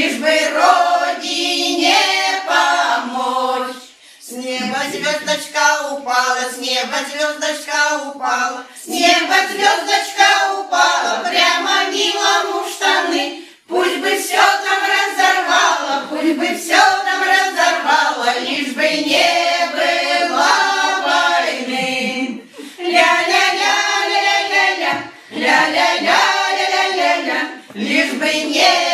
Лишь бы родине помочь. С неба звездочка упала, с неба звездочка упала, с неба звездочка упала, прямо мимо штаны. Пусть бы все там разорвало, пусть бы все там разорвало, лишь бы не было войны. Ля-ля-ля, ля-ля-ля, ля-ля-ля, ля-ля-ля, лишь бы не.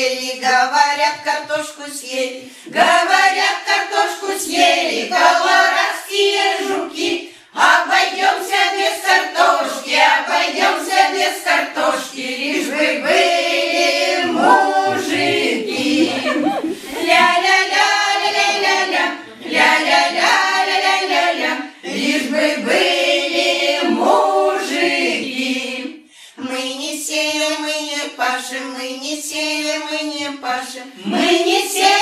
Съели, говорят, картошку съели, говорят, картошку съели, колорадские жуки. Обойдемся без картошки, обойдемся без картошки, лишь бы были мужики. Пашем, мы не сеем, мы не пашем, мы не сеем,